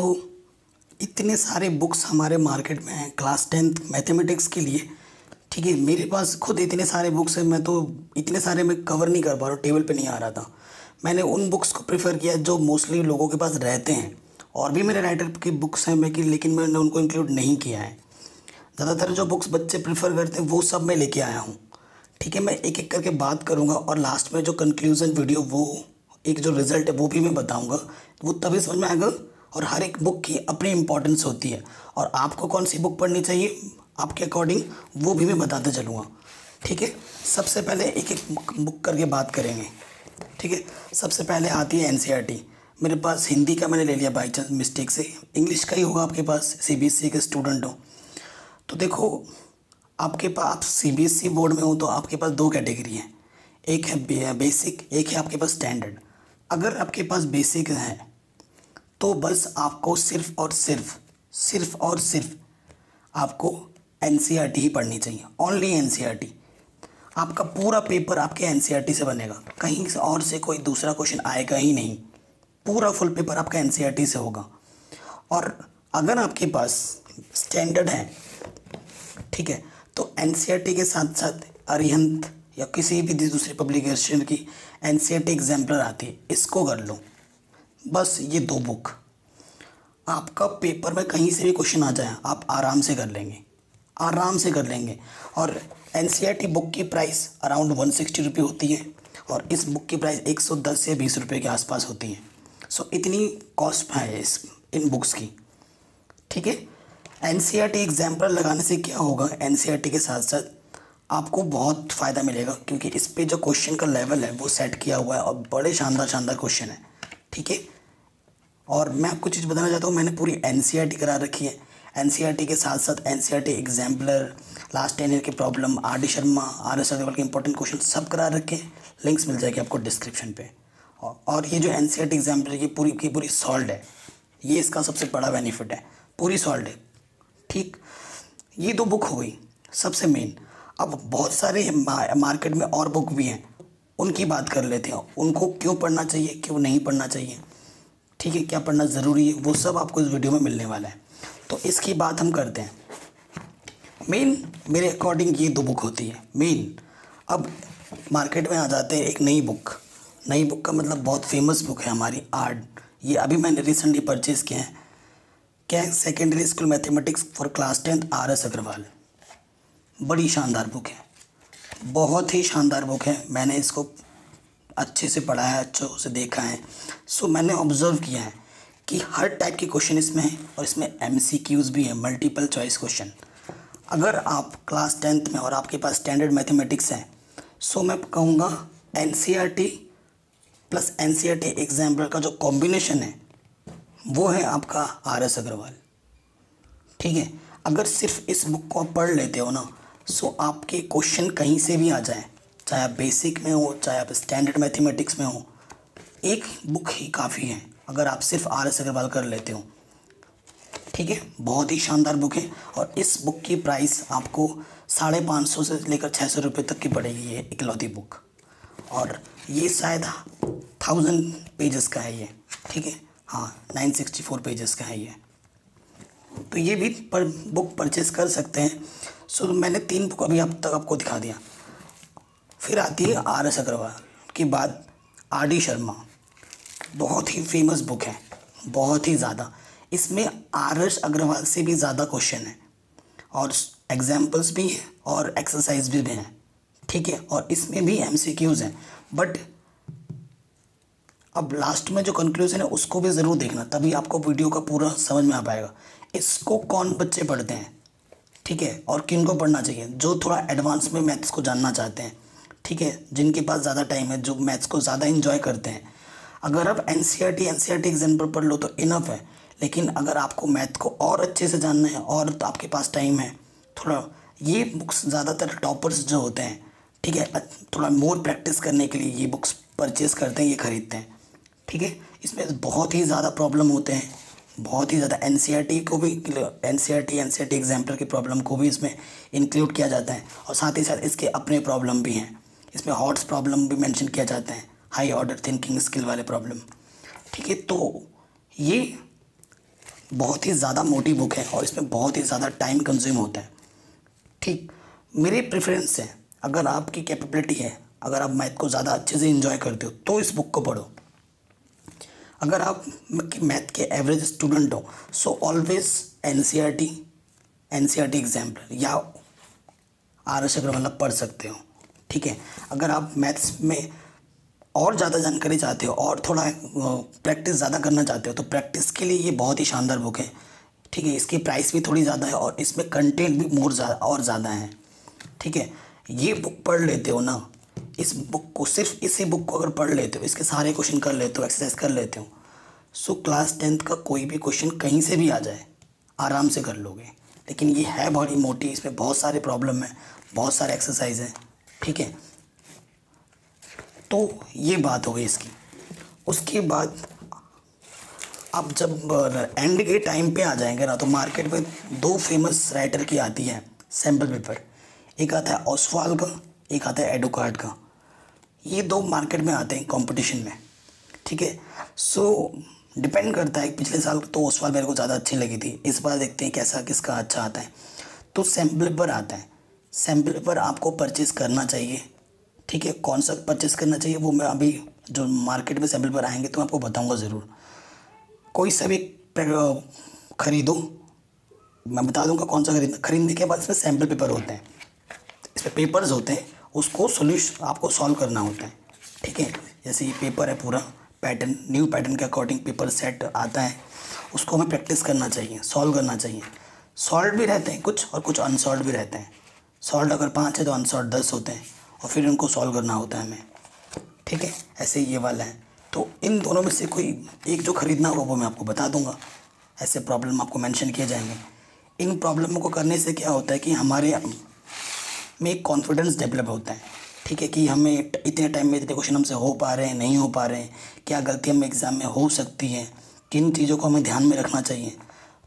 तो इतने सारे बुक्स हमारे मार्केट में हैं क्लास टेंथ मैथमेटिक्स के लिए। ठीक है, मेरे पास खुद इतने सारे बुक्स हैं, मैं तो इतने सारे मैं कवर नहीं कर पा रहा हूँ टेबल पे नहीं आ रहा था। मैंने उन बुक्स को प्रेफर किया जो मोस्टली लोगों के पास रहते हैं। और भी मेरे राइटर की बुक्स हैं, मैं कि लेकिन मैंने उनको इंक्लूड नहीं किया है। ज़्यादातर जो बुक्स बच्चे प्रेफर करते हैं, वो सब मैं लेके आया हूँ। ठीक है, मैं एक एक करके बात करूँगा और लास्ट में जो कंक्लूज़न वीडियो वो एक जो रिज़ल्ट है, वो भी मैं बताऊँगा। वो तभी समझ में आएगा और हर एक बुक की अपनी इम्पोर्टेंस होती है। और आपको कौन सी बुक पढ़नी चाहिए? आपके अकॉर्डिंग वो भी मैं बताते चलूँगा। ठीक है? सबसे पहले एक एक बुक करके बात करेंगे। ठीक है? सबसे पहले आती है एन मेरे पास हिंदी का मैंने ले लिया बाई चांस मिस्टेक से। इंग्लिश का ही होगा आपके पास सी बी एस ई के स्टूडेंट हो। तो देखो, आपके पास सी ई बोर्ड में हो तो आपके पास दो कैटेगरी हैं। एक है बेसिक एक है आपके पास स्टैंडर्ड अगर आपके पास बेसिक है तो बस आपको सिर्फ़ और सिर्फ़ सिर्फ़ और सिर्फ़ आपको एन e ही पढ़नी चाहिए। ओनली एन e आपका पूरा पेपर आपके एन e से बनेगा। कहीं से और से कोई दूसरा क्वेश्चन आएगा ही नहीं। पूरा फुल पेपर आपका एन से होगा। और अगर आपके पास स्टैंडर्ड है, ठीक है तो एन के साथ साथ अरिहंत या किसी भी दूसरी पब्लिकेशन की एन सी एग्जाम्पलर आती है। इसको कर लो। बस ये दो बुक आपका पेपर में कहीं से भी क्वेश्चन आ जाए, आप आराम से कर लेंगे। आराम से कर लेंगे। और एन बुक की प्राइस अराउंड वन सिक्सटी रुपये होती है और इस बुक की प्राइस एक सौ दस से बीस रुपये के आसपास होती है। सो इतनी कॉस्ट है इस, इन बुक्स की। ठीक है? N C R T example लगाने से क्या होगा? एन सी आर टी के साथ साथ आपको बहुत फ़ायदा मिलेगा, क्योंकि इस पर जो क्वेश्चन का लेवल है, वो सेट किया हुआ है और बड़े शानदार शानदार क्वेश्चन है। ठीक है? और मैं आपको चीज़ बताना चाहता हूँ, मैंने पूरी एन करा रखी है। एन के साथ साथ NCERT exemplar last ten year की problem R D Sharma R S Agarwal के इंपॉर्टेंट क्वेश्चन सब करा रखे हैं। लिंक्स मिल जाएगी आपको डिस्क्रिप्शन पे। और ये जो N C R T exemplar की पूरी की पूरी सॉल्व है, ये इसका सबसे बड़ा बेनिफिट है। पूरी सॉल्व है। ठीक? ये दो बुक हो गई। सबसे मेन अब बहुत सारे मार्केट में और बुक भी हैं। उनकी बात कर लेते हैं। उनको क्यों पढ़ना चाहिए, क्यों नहीं पढ़ना चाहिए? ठीक है, क्या पढ़ना ज़रूरी है? वो सब आपको इस वीडियो में मिलने वाला है। तो इसकी बात हम करते हैं। मेन मेरे अकॉर्डिंग ये दो बुक होती है। मेन अब मार्केट में आ जाते हैं एक नई बुक नई बुक का मतलब बहुत फ़ेमस बुक है हमारी आर्ट ये अभी मैंने रिसेंटली परचेज़ किया है। क्या secondary school mathematics for class tenth R S Agarwal बड़ी शानदार बुक है। बहुत ही शानदार बुक है। मैंने इसको अच्छे से पढ़ा है, अच्छे से देखा है। सो मैंने ऑब्ज़र्व किया है कि हर टाइप के क्वेश्चन इसमें हैं और इसमें एम भी हैं मल्टीपल चॉइस क्वेश्चन अगर आप क्लास टेंथ में और आपके पास स्टैंडर्ड मैथमेटिक्स है सो मैं कहूँगा N plus N C example का जो कॉम्बिनेशन है, वो है आपका आर एस अग्रवाल ठीक है? अगर सिर्फ़ इस बुक को आप पढ़ लेते हो ना सो आपके क्वेश्चन कहीं से भी आ जाए, चाहे आप बेसिक में हो, चाहे आप स्टैंडर्ड मैथमेटिक्स में हो, एक बुक ही काफ़ी है, अगर आप सिर्फ़ आर एस अग्रवाल कर लेते हो। ठीक है? बहुत ही शानदार बुक है, और इस बुक की प्राइस आपको साढ़े पाँच सौ से लेकर छः सौ रुपये तक की पड़ेगी ये इकलौती बुक और ये शायद थाउज़ेंड पेजेस का है ये, ठीक है? हाँ नाइन सिक्सटी फोर पेजेस का है ये। तो ये भी पर बुक परचेज़ कर सकते हैं। सो मैंने तीन बुक अभी अब तक आपको दिखा दिया। फिर आती है आर एस अग्रवाल के बाद आर डी शर्मा। बहुत ही फ़ेमस बुक है। बहुत ही ज़्यादा। इसमें आर एस अग्रवाल से भी ज़्यादा क्वेश्चन है। और एग्जाम्पल्स भी हैं और एक्सरसाइज भी, भी हैं। ठीक है? और इसमें भी एम सी क्यूज़ हैं। बट अब लास्ट में जो कंक्लूजन है उसको भी ज़रूर देखना। तभी आपको वीडियो का पूरा समझ में आ पाएगा। इसको कौन बच्चे पढ़ते हैं? ठीक है, और किन को पढ़ना चाहिए? जो थोड़ा एडवांस में मैथ्स को जानना चाहते हैं, ठीक है? जिनके पास ज़्यादा टाइम है, जो मैथ्स को ज़्यादा इन्जॉय करते हैं। अगर आप N C R T N C R T example पढ़ लो तो इनफ है, लेकिन अगर आपको मैथ को और अच्छे से जानना है और तो आपके पास टाइम है, थोड़ा ये बुक्स ज़्यादातर टॉपर्स जो होते हैं, ठीक है? थोड़ा मोर प्रैक्टिस करने के लिए ये बुक्स परचेज़ करते हैं, ये ख़रीदते हैं, ठीक है? इसमें बहुत ही ज़्यादा प्रॉब्लम होते हैं। बहुत ही ज़्यादा एन e को भी एन सी आर टी की प्रॉब्लम को भी इसमें इंक्लूड किया जाता है और साथ ही साथ इसके अपने प्रॉब्लम भी हैं। इसमें हॉट्स प्रॉब्लम भी मेंशन किया जाता है। हाई ऑर्डर थिंकिंग स्किल वाले प्रॉब्लम ठीक है तो ये बहुत ही ज़्यादा मोटी बुक है और इसमें बहुत ही ज़्यादा टाइम कंज्यूम होता है। ठीक, मेरी प्रेफरेंस है। अगर आपकी कैपेबिलिटी है, अगर आप मैथ को ज़्यादा अच्छे से इंजॉय करते हो तो इस बुक को पढ़ो। अगर आप मैथ के एवरेज स्टूडेंट हो so always NCERT NCERT example या आर एस अग्रवाल पढ़ सकते हो, ठीक है? अगर आप मैथ्स में और ज़्यादा जानकारी चाहते हो, और थोड़ा प्रैक्टिस ज़्यादा करना चाहते हो तो प्रैक्टिस के लिए ये बहुत ही शानदार बुक है, ठीक है? इसकी प्राइस भी थोड़ी ज़्यादा है और इसमें कंटेंट भी मोर ज़्यादा और ज़्यादा है, ठीक है? ये बुक पढ़ लेते हो ना इस बुक को, सिर्फ़ इसी बुक को अगर पढ़ लेते हो, इसके सारे क्वेश्चन कर लेते हो एक्सरसाइज कर लेते हो सो क्लास टेंथ का कोई भी क्वेश्चन कहीं से भी आ जाए, आराम से कर लोगे। लेकिन ये है बड़ी मोटी, इसमें बहुत सारे प्रॉब्लम है, बहुत सारे एक्सरसाइज हैं, ठीक है? तो ये बात हो गई इसकी। उसके बाद अब जब एंड के टाइम पे आ जाएँगे ना तो मार्केट में दो फ़ेमस राइटर की आती है सैंपल पेपर एक आता है ओसवाल का, एक आता है एडोकार्ड का। ये दो मार्केट में आते हैं कंपटीशन में, ठीक है? सो डिपेंड करता है पिछले साल तो ओसवाल मेरे को ज़्यादा अच्छी लगी थी। इस बार देखते हैं कैसा, किसका अच्छा आता है। तो सैंपल पेपर आता है। सैंपल पेपर आपको परचेज़ करना चाहिए, ठीक है? कौन सा परचेज़ करना चाहिए, वो मैं अभी जो मार्केट में सैंपल पेपर आएँगे तो मैं आपको बताऊँगा ज़रूर। कोई सा भी खरीदो, मैं बता दूँगा कौन सा खरीदना। खरीदने के बाद इसमें सैंपल पेपर होते हैं। इसमें पेपर्स होते हैं। उसको सोल्यूशन आपको सॉल्व करना होता है। ठीक है? जैसे ये पेपर है पूरा पैटर्न न्यू पैटर्न के अकॉर्डिंग पेपर सेट आता है, उसको हमें प्रैक्टिस करना चाहिए सॉल्व करना चाहिए। सॉल्व भी रहते हैं कुछ और कुछ अनसॉल्व भी रहते हैं। सॉल्व अगर पाँच है तो अनसॉल्व दस होते हैं और फिर उनको सॉल्व करना होता है हमें। ठीक है? ऐसे ये वाला है। तो इन दोनों में से कोई एक जो ख़रीदना होगा वो मैं आपको बता दूँगा। ऐसे प्रॉब्लम आपको मेंशन किए जाएँगे। इन प्रॉब्लमों को करने से क्या होता है कि हमारे में एक कॉन्फिडेंस डेवलप होता है। ठीक है कि हमें इतने टाइम में इतने क्वेश्चन हमसे हो पा रहे हैं, नहीं हो पा रहे हैं, क्या गलती हमें एग्ज़ाम में हो सकती है, किन चीज़ों को हमें ध्यान में रखना चाहिए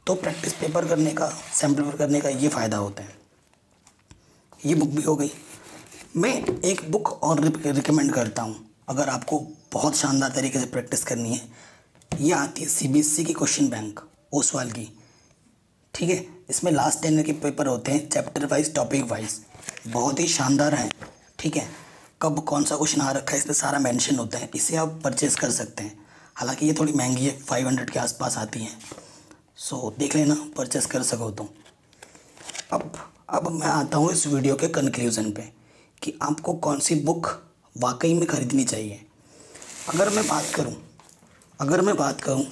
तो प्रैक्टिस पेपर करने का सैंपल पेपर करने का ये फ़ायदा होता है। ये बुक भी हो गई। मैं एक बुक और रिकमेंड करता हूँ। अगर आपको बहुत शानदार तरीके से प्रैक्टिस करनी है, ये आती है सी बी एस ई की क्वेश्चन बैंक ओसवाल की। ठीक है? इसमें लास्ट टेन के पेपर होते हैं चैप्टर वाइज टॉपिक वाइज बहुत ही शानदार हैं, ठीक है? कब कौन सा क्वेश्चन आ रखा है इसमें सारा मेंशन होता है। इसे आप परचेज़ कर सकते हैं। हालाँकि ये थोड़ी महँगी है फाइव हंड्रेड के आसपास आती है। सो देख लेना परचेज़ कर सको तो। अब अब मैं आता हूँ इस वीडियो के कंक्लूज़न पे कि आपको कौन सी बुक वाकई में ख़रीदनी चाहिए। अगर मैं बात करूँ, अगर मैं बात करूँ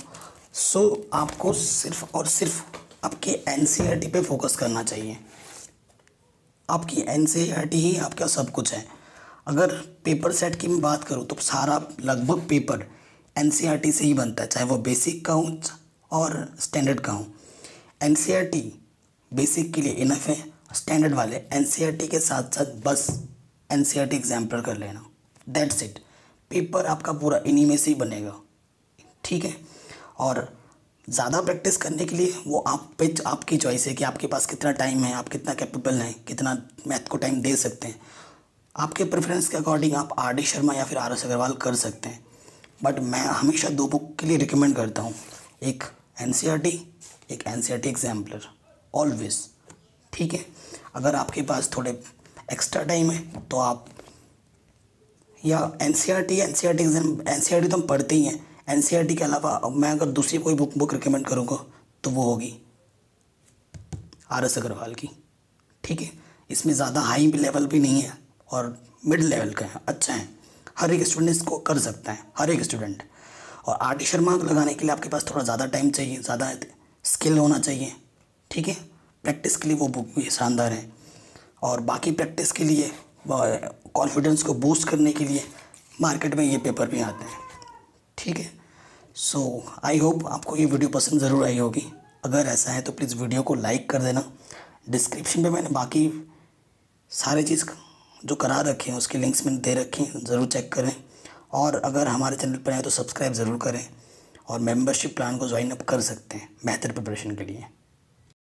सो आपको सिर्फ़ और सिर्फ़ आपके एन पे फोकस करना चाहिए। आपकी एन ही आपका सब कुछ है। अगर पेपर सेट की मैं बात करूँ तो सारा लगभग पेपर एन से ही बनता है, चाहे वो बेसिक का हो और स्टैंडर्ड का हो। एन बेसिक के लिए इनफ है स्टैंडर्ड वाले एन के साथ साथ बस एन एग्ज़ाम्पल कर लेना। दैट्स इट पेपर आपका पूरा इन्हीं में से ही बनेगा। ठीक है? और ज़्यादा प्रैक्टिस करने के लिए वो आप पे, आपकी चॉइस है कि आपके पास कितना टाइम है, आप कितना कैपेबल हैं, कितना मैथ को टाइम दे सकते हैं। आपके प्रेफरेंस के अकॉर्डिंग आप आर डी शर्मा या फिर आर एस अग्रवाल कर सकते हैं। बट मैं हमेशा दो बुक के लिए रिकमेंड करता हूँ। एक एन सी आर टी एक N C R T exemplar always ठीक है? अगर आपके पास थोड़े एक्स्ट्रा टाइम है तो आप या N C R T N C R T exam N C R T तो हम पढ़ते ही हैं। एन e के अलावा मैं अगर दूसरी कोई बुक बुक रिकमेंड करूँगा तो वो होगी आर एस अग्रवाल की। ठीक है? इसमें ज़्यादा हाई लेवल भी नहीं है और मिड लेवल का है अच्छा है। हर एक स्टूडेंट इसको कर सकता है, हर एक स्टूडेंट और आर टी शर्मा लगाने के लिए आपके पास थोड़ा ज़्यादा टाइम चाहिए, ज़्यादा स्किल होना चाहिए। ठीक है? प्रैक्टिस के लिए वो बुक भी शानदार है। और बाकी प्रैक्टिस के लिए कॉन्फिडेंस को बूस्ट करने के लिए मार्केट में ये पेपर भी आते हैं। ठीक है? सो आई होप आपको ये वीडियो पसंद ज़रूर आई होगी। अगर ऐसा है तो प्लीज़ वीडियो को लाइक कर देना। डिस्क्रिप्शन पे मैंने बाकी सारे चीज़ जो करा रखे हैं, उसके लिंक्स मैंने दे रखे हैं, ज़रूर चेक करें। और अगर हमारे चैनल पर आए तो सब्सक्राइब ज़रूर करें। और मेंबरशिप प्लान को ज्वाइन अप कर सकते हैं, बेहतर प्रिपरेशन के लिए।